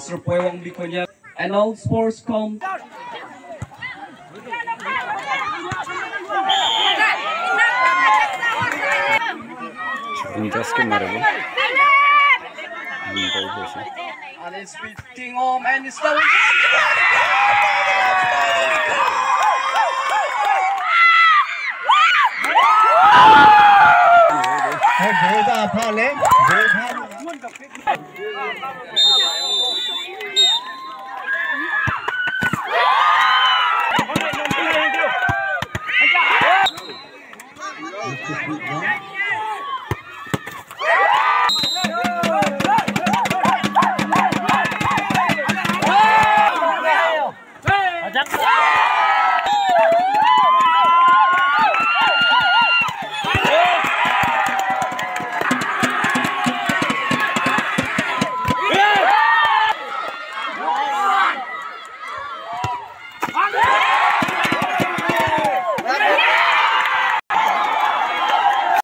Mr. Puewang and all sports com. Injustice Marvel. And He's beating home and Jangan.